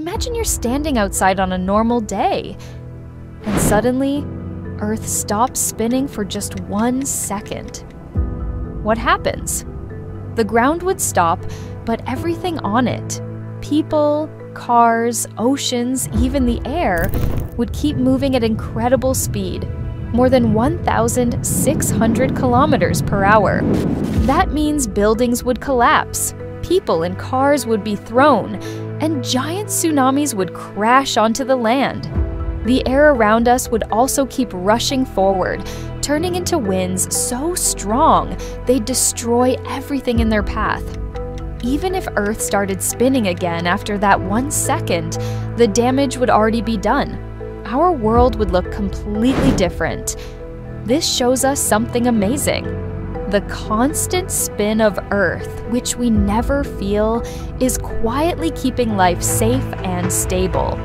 Imagine you're standing outside on a normal day, and suddenly, Earth stops spinning for just one second. What happens? The ground would stop, but everything on it people, cars, oceans, even the air would keep moving at incredible speed more than 1,600 kilometers per hour. That means buildings would collapse, people and cars would be thrown, and giant tsunamis would crash onto the land. The air around us would also keep rushing forward, turning into winds so strong they'd destroy everything in their path. Even if Earth started spinning again after that one second, the damage would already be done. Our world would look completely different. This shows us something amazing. The constant spin of Earth, which we never feel, is quietly keeping life safe and stable.